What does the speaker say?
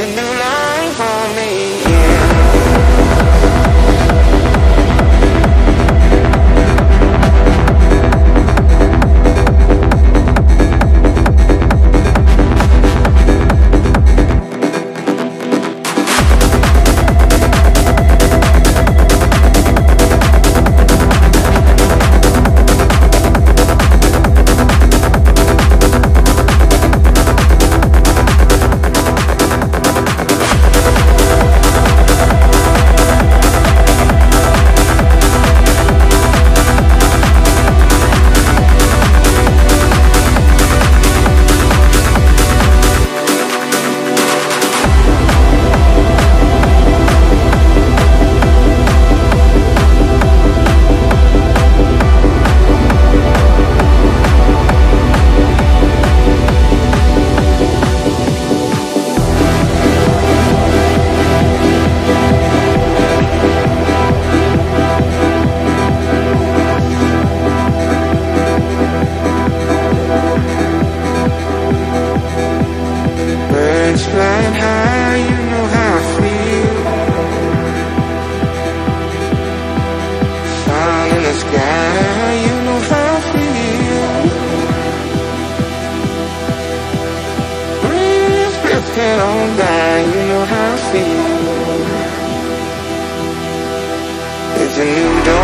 a new life for me. Sky, you know how I feel. By, you know how I feel. It's a new dawn.